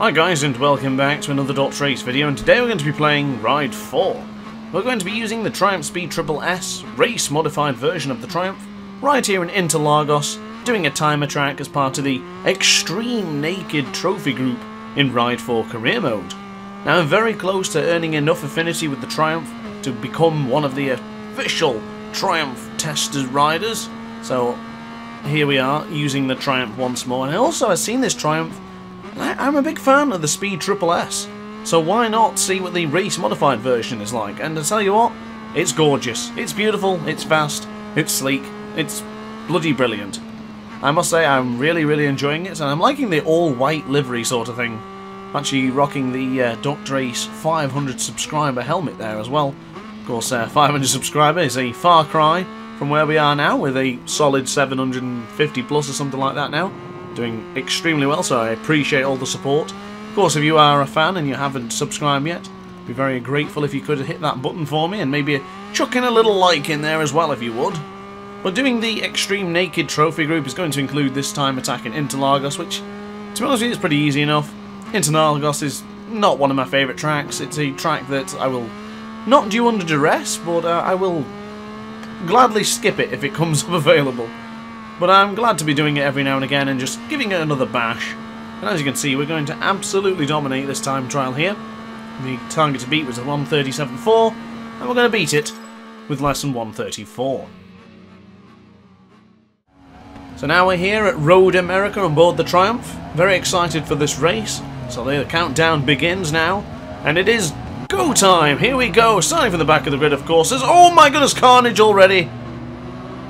Hi guys and welcome back to another Dr. Ace video and today we're going to be playing Ride 4. We're going to be using the Triumph Speed Triple S race modified version of the Triumph right here in Interlagos doing a timer track as part of the Extreme Naked Trophy Group in Ride 4 Career Mode. Now I'm very close to earning enough affinity with the Triumph to become one of the official Triumph tested riders so here we are using the Triumph once more and also I've seen this Triumph I'm a big fan of the Speed Triple S, so why not see what the race modified version is like? And to tell you what, it's gorgeous, it's beautiful, it's fast, it's sleek, it's bloody brilliant. I must say I'm really, really enjoying it, and I'm liking the all-white livery sort of thing. I'm actually rocking the uh, Dr. Ace 500 subscriber helmet there as well. Of course, uh, 500 subscriber is a far cry from where we are now, with a solid 750 plus or something like that now doing extremely well, so I appreciate all the support. Of course, if you are a fan and you haven't subscribed yet, I'd be very grateful if you could hit that button for me and maybe chuck in a little like in there as well if you would. But doing the Extreme Naked Trophy Group is going to include this time attacking Interlagos, which, to be honest with you, is pretty easy enough. Interlagos is not one of my favourite tracks. It's a track that I will not do under duress, but uh, I will gladly skip it if it comes up available. But I'm glad to be doing it every now and again and just giving it another bash. And as you can see, we're going to absolutely dominate this time trial here. The target to beat was a 137.4, and we're going to beat it with less than 134. So now we're here at Road America on board the Triumph. Very excited for this race. So the countdown begins now. And it is go time! Here we go! Starting from the back of the grid, of course. There's, oh my goodness, carnage already!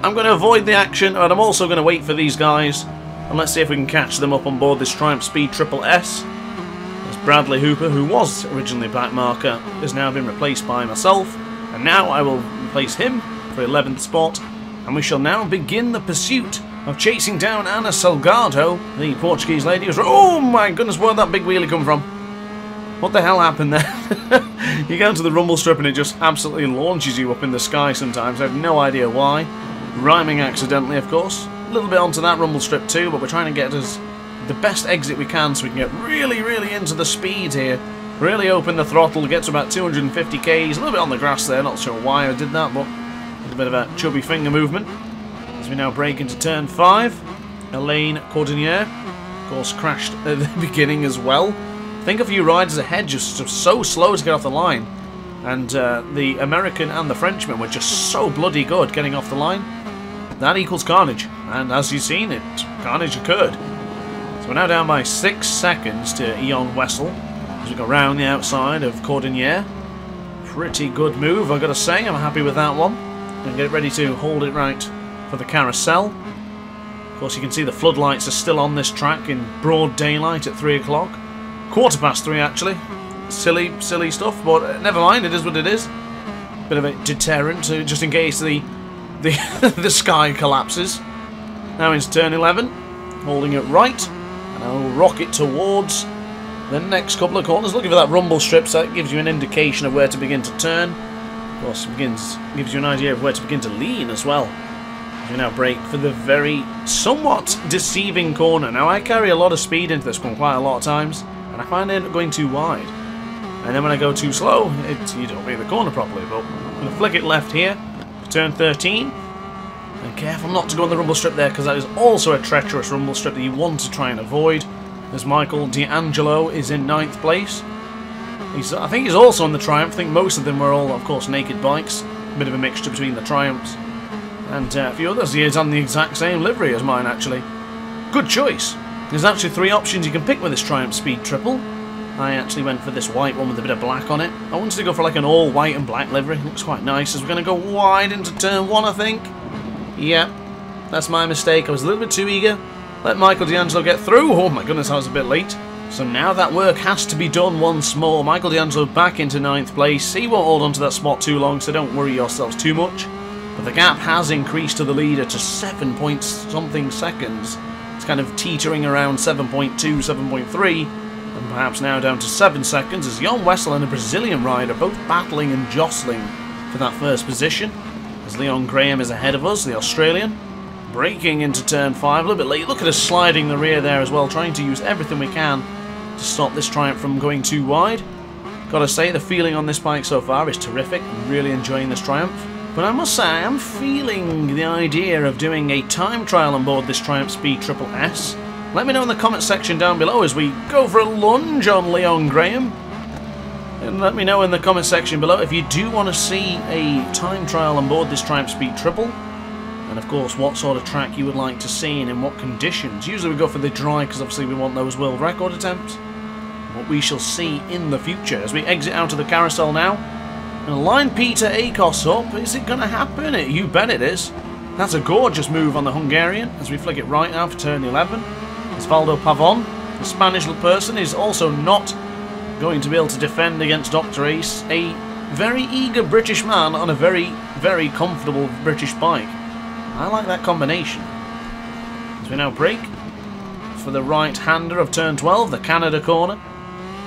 I'm going to avoid the action, and I'm also going to wait for these guys. And let's see if we can catch them up on board this Triumph Speed Triple S. As Bradley Hooper, who was originally back marker, has now been replaced by myself. And now I will replace him for 11th spot. And we shall now begin the pursuit of chasing down Ana Salgado, the Portuguese lady. Who's, oh my goodness, where'd that big wheelie come from? What the hell happened there? you go into the rumble strip and it just absolutely launches you up in the sky sometimes. I have no idea why. Rhyming accidentally, of course. A little bit onto that rumble strip too, but we're trying to get us the best exit we can so we can get really, really into the speed here. Really open the throttle, get to about 250 k's. A little bit on the grass there, not sure why I did that, but a bit of a chubby finger movement. As we now break into turn 5. Elaine Cordonier, of course, crashed at the beginning as well. Think of you riders ahead just so slow to get off the line. And uh, the American and the Frenchman were just so bloody good getting off the line that equals carnage. And as you've seen, it carnage occurred. So we're now down by six seconds to Eon Wessel as we go round the outside of Cordonier. Pretty good move, I've got to say. I'm happy with that one. And get ready to hold it right for the carousel. Of course, you can see the floodlights are still on this track in broad daylight at 3 o'clock. Quarter past 3, actually. Silly, silly stuff, but never mind, it is what it is. Bit of a deterrent, to just in case the the, the sky collapses. Now into turn 11, holding it right, and I'll rock it towards the next couple of corners, looking for that rumble strip, so that gives you an indication of where to begin to turn. Of course, begins gives you an idea of where to begin to lean as well. You now brake for the very somewhat deceiving corner. Now, I carry a lot of speed into this one quite a lot of times, and I find I end up going too wide. And then when I go too slow, it, you don't read the corner properly. But I'm going to flick it left here, turn 13. And careful not to go on the rumble strip there, because that is also a treacherous rumble strip that you want to try and avoid. As Michael D'Angelo is in ninth place. He's, I think he's also on the Triumph. I think most of them were all, of course, naked bikes. A bit of a mixture between the Triumphs. And uh, a few others. He is on the exact same livery as mine, actually. Good choice. There's actually three options you can pick with this Triumph Speed Triple. I actually went for this white one with a bit of black on it. I wanted to go for like an all white and black livery. Looks quite nice. As we're going to go wide into turn one, I think. Yeah, that's my mistake. I was a little bit too eager. Let Michael D'Angelo get through. Oh my goodness, I was a bit late. So now that work has to be done once more. Michael D'Angelo back into ninth place. He won't hold on to that spot too long, so don't worry yourselves too much. But the gap has increased to the leader to 7 point something seconds. It's kind of teetering around 7.2, 7.3 and perhaps now down to 7 seconds as Jan Wessel and a Brazilian rider both battling and jostling for that first position. As Leon Graham is ahead of us, the Australian, breaking into turn 5, a little bit late. Look at us sliding the rear there as well, trying to use everything we can to stop this Triumph from going too wide. Gotta say, the feeling on this bike so far is terrific. I'm really enjoying this Triumph. But I must say, I am feeling the idea of doing a time trial on board this Triumph Speed Triple S. Let me know in the comment section down below as we go for a lunge on Leon Graham. And let me know in the comment section below if you do want to see a time trial on board this Triumph Speed Triple. And of course, what sort of track you would like to see and in what conditions. Usually we go for the dry because obviously we want those world record attempts what we shall see in the future. As we exit out of the carousel now, and line Peter Akos up. Is it going to happen? You bet it is. That's a gorgeous move on the Hungarian as we flick it right now for turn 11. Osvaldo Pavon, the Spanish person, is also not going to be able to defend against Dr. Ace, a very eager British man on a very, very comfortable British bike. I like that combination. As we now break for the right-hander of turn 12, the Canada corner.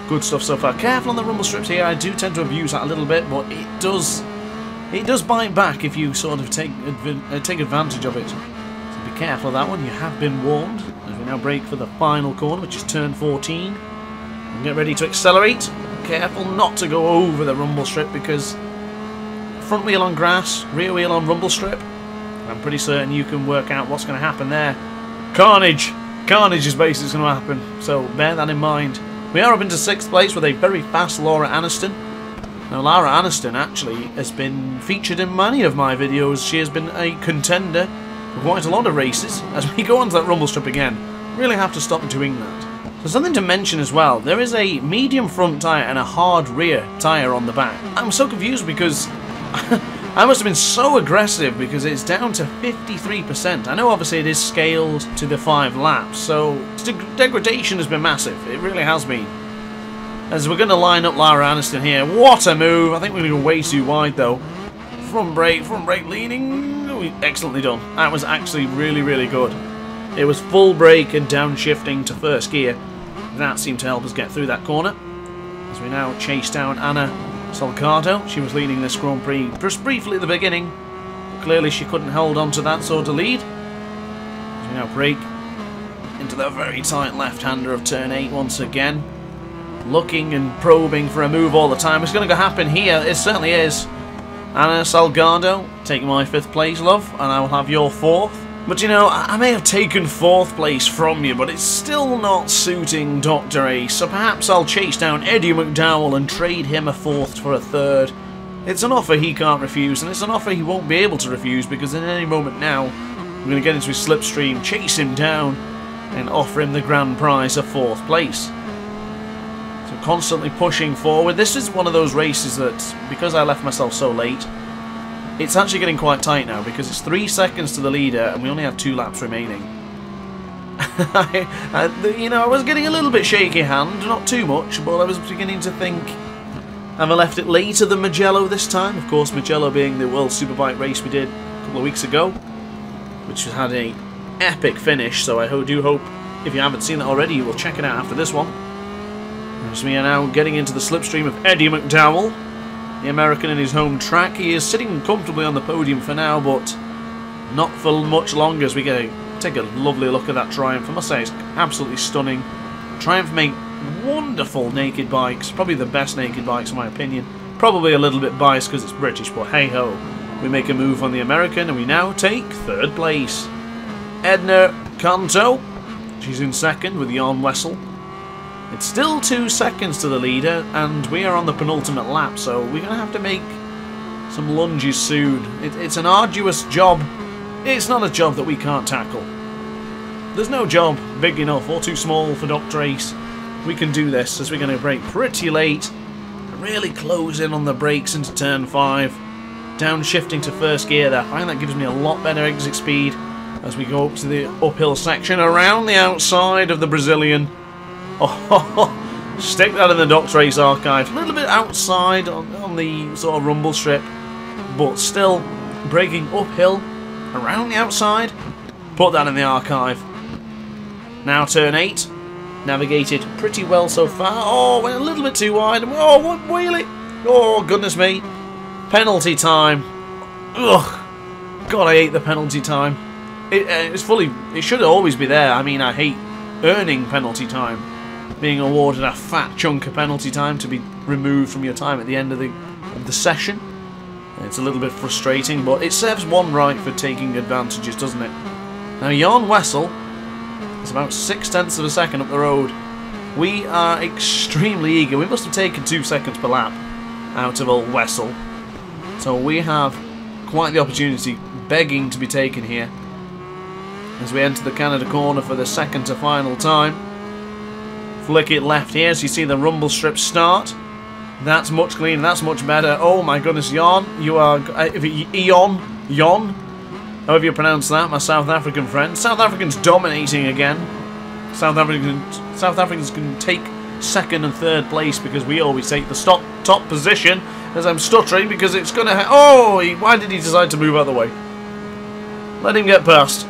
Good stuff so far. Careful on the rumble strips here. I do tend to abuse that a little bit, but it does it does bite back if you sort of take uh, take advantage of it. So be careful of that one. You have been warned. As we now brake for the final corner, which is turn 14. And get ready to accelerate. Careful not to go over the rumble strip because front wheel on grass, rear wheel on rumble strip. I'm pretty certain you can work out what's going to happen there. Carnage! Carnage is basically going to happen, so bear that in mind. We are up into sixth place with a very fast Laura Aniston. Now, Laura Aniston actually has been featured in many of my videos. She has been a contender quite a lot of races. As we go on to that rumble strip again, really have to stop doing that. So something to mention as well, there is a medium front tyre and a hard rear tyre on the back. I'm so confused because I must have been so aggressive because it's down to 53%. I know obviously it is scaled to the 5 laps, so degradation has been massive. It really has been. As we're going to line up Lara Aniston here. What a move! I think we're go way too wide though. Front brake, front brake leaning. Oh, excellently done. That was actually really, really good. It was full brake and downshifting to first gear. That seemed to help us get through that corner. As we now chase down Anna Salgado, she was leading this Grand Prix just briefly at the beginning. Clearly she couldn't hold on to that sort of lead. She now brake into the very tight left-hander of turn 8 once again. Looking and probing for a move all the time. It's going to happen here. It certainly is. Anna Salgado, take my fifth place, love, and I will have your fourth. But you know, I may have taken fourth place from you, but it's still not suiting Dr. Ace, so perhaps I'll chase down Eddie McDowell and trade him a fourth for a third. It's an offer he can't refuse, and it's an offer he won't be able to refuse because in any moment now, I'm going to get into his slipstream, chase him down, and offer him the grand prize of fourth place. Constantly pushing forward. This is one of those races that, because I left myself so late, it's actually getting quite tight now because it's three seconds to the leader and we only have two laps remaining. I, you know, I was getting a little bit shaky hand, not too much, but I was beginning to think, have I left it later than Mugello this time? Of course, Mugello being the World Superbike race we did a couple of weeks ago, which had a epic finish, so I do hope, if you haven't seen it already, you will check it out after this one. As we are now getting into the slipstream of Eddie McDowell, the American in his home track. He is sitting comfortably on the podium for now, but not for much longer as we go take a lovely look at that Triumph. I must say, it's absolutely stunning. Triumph make wonderful naked bikes, probably the best naked bikes in my opinion. Probably a little bit biased because it's British, but hey ho. We make a move on the American and we now take third place. Edna Canto, she's in second with Jan Wessel. It's still two seconds to the leader, and we are on the penultimate lap, so we're going to have to make some lunges soon. It, it's an arduous job. It's not a job that we can't tackle. There's no job big enough or too small for Dr. Ace. We can do this as we're going to brake pretty late, really close in on the brakes into turn 5, downshifting to first gear there. I find that gives me a lot better exit speed as we go up to the uphill section around the outside of the Brazilian. Oh, stick that in the Doctor Ace archive. A little bit outside on, on the sort of rumble strip, but still breaking uphill around the outside. Put that in the archive. Now turn 8. Navigated pretty well so far. Oh, went a little bit too wide. Oh, what wheelie. Oh, goodness me. Penalty time. Ugh. God, I hate the penalty time. It, uh, it's fully... It should always be there. I mean, I hate earning penalty time. Being awarded a fat chunk of penalty time to be removed from your time at the end of the, of the session. It's a little bit frustrating, but it serves one right for taking advantages, doesn't it? Now, Jan Wessel is about six tenths of a second up the road. We are extremely eager. We must have taken two seconds per lap out of old Wessel. So we have quite the opportunity begging to be taken here as we enter the Canada corner for the second to final time. Flick it left here so you see the rumble strip start. That's much cleaner, that's much better. Oh my goodness, Yon. you are... Uh, Eon, Jon, however you pronounce that, my South African friend. South Africans dominating again. South Africans, South Africans can take second and third place because we always take the stop, top position as I'm stuttering because it's going to... Oh, he, why did he decide to move out of the way? Let him get past.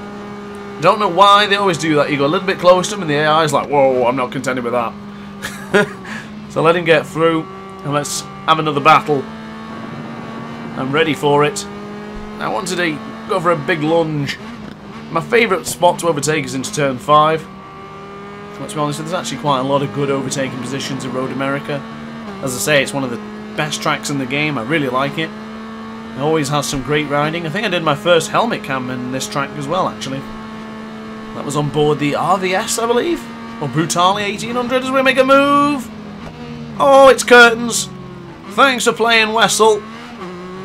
Don't know why they always do that. You go a little bit close to him and the AI is like, whoa, I'm not contented with that. so let him get through and let's have another battle. I'm ready for it. I wanted to go for a big lunge. My favourite spot to overtake is into turn 5. Let's be honest, there's actually quite a lot of good overtaking positions in Road America. As I say, it's one of the best tracks in the game. I really like it. It always has some great riding. I think I did my first helmet cam in this track as well, actually. That was on board the RVS, I believe. Or Brutale 1800 as we make a move. Oh, it's curtains. Thanks for playing, Wessel.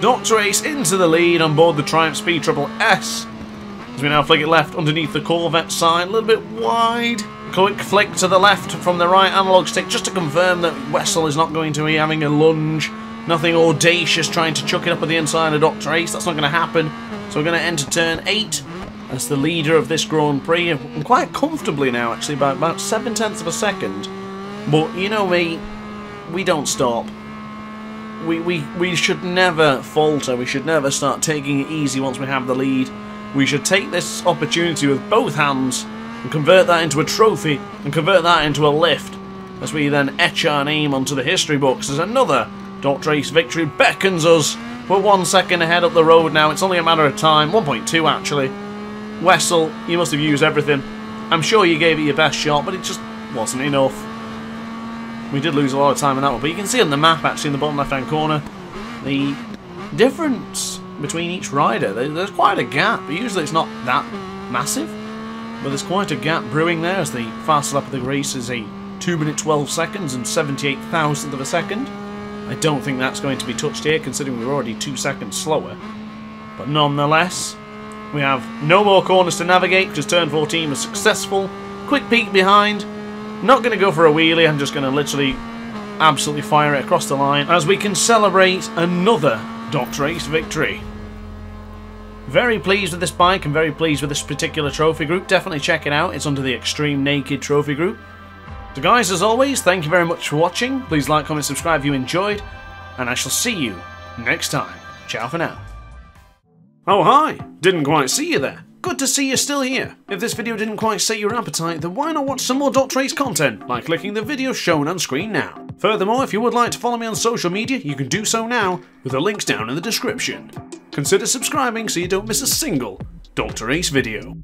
Dr. Ace into the lead on board the Triumph Speed Triple S. As we now flick it left underneath the Corvette sign, a little bit wide. Quick flick to the left from the right analog stick just to confirm that Wessel is not going to be having a lunge. Nothing audacious trying to chuck it up at the inside of Dr. Ace. That's not going to happen. So we're going to enter turn 8 as the leader of this Grand Prix, and quite comfortably now actually, by about seven tenths of a second. But you know me, we don't stop. We, we, we should never falter, we should never start taking it easy once we have the lead. We should take this opportunity with both hands and convert that into a trophy and convert that into a lift as we then etch our name onto the history books as another Dr. Ace victory beckons us. We're one second ahead up the road now, it's only a matter of time, 1.2 actually. Wessel, you must have used everything. I'm sure you gave it your best shot, but it just wasn't enough. We did lose a lot of time on that one, but you can see on the map, actually, in the bottom left-hand corner, the difference between each rider. There's quite a gap. Usually it's not that massive, but there's quite a gap brewing there as the fast lap of the race is a 2 minute 12 seconds and 78 thousandth of a second. I don't think that's going to be touched here, considering we're already 2 seconds slower. But nonetheless, we have no more corners to navigate because turn 14 was successful. Quick peek behind. Not going to go for a wheelie, I'm just going to literally absolutely fire it across the line as we can celebrate another Dr. Ace victory. Very pleased with this bike and very pleased with this particular trophy group. Definitely check it out. It's under the Extreme Naked trophy group. So guys, as always, thank you very much for watching. Please like, comment, subscribe if you enjoyed. And I shall see you next time. Ciao for now. Oh hi! Didn't quite see you there. Good to see you're still here. If this video didn't quite set your appetite, then why not watch some more Dr. Ace content by clicking the video shown on screen now. Furthermore, if you would like to follow me on social media, you can do so now, with the links down in the description. Consider subscribing so you don't miss a single Dr. Ace video.